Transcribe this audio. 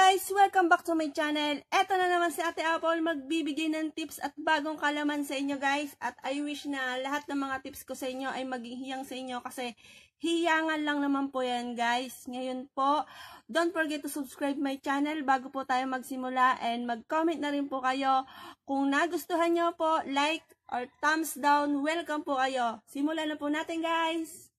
guys! Welcome back to my channel. Eto na naman si Ate Apple magbibigay ng tips at bagong kalaman sa inyo guys. At I wish na lahat ng mga tips ko sa inyo ay maging hiyang sa inyo kasi hiyangan lang naman po yan guys. Ngayon po, don't forget to subscribe my channel bago po tayo magsimula and mag-comment na rin po kayo. Kung nagustuhan nyo po, like or thumbs down, welcome po kayo. Simulan na po natin guys!